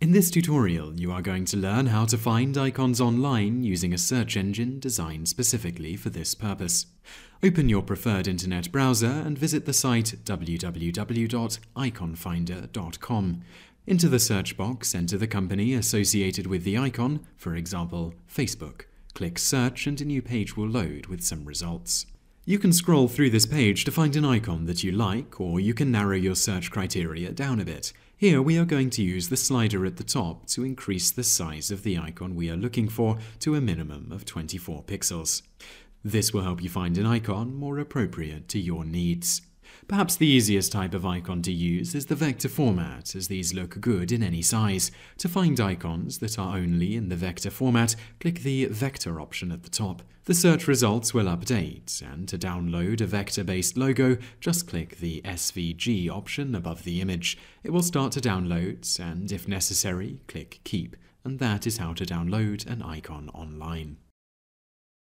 In this tutorial, you are going to learn how to find icons online using a search engine designed specifically for this purpose. Open your preferred internet browser and visit the site www.iconfinder.com. Into the search box, enter the company associated with the icon, for example, Facebook. Click Search and a new page will load with some results. You can scroll through this page to find an icon that you like, or you can narrow your search criteria down a bit. Here we are going to use the slider at the top to increase the size of the icon we are looking for to a minimum of 24 pixels. This will help you find an icon more appropriate to your needs. Perhaps the easiest type of icon to use is the vector format, as these look good in any size. To find icons that are only in the vector format, click the Vector option at the top. The search results will update, and to download a vector-based logo, just click the SVG option above the image. It will start to download, and if necessary, click Keep. And that is how to download an icon online.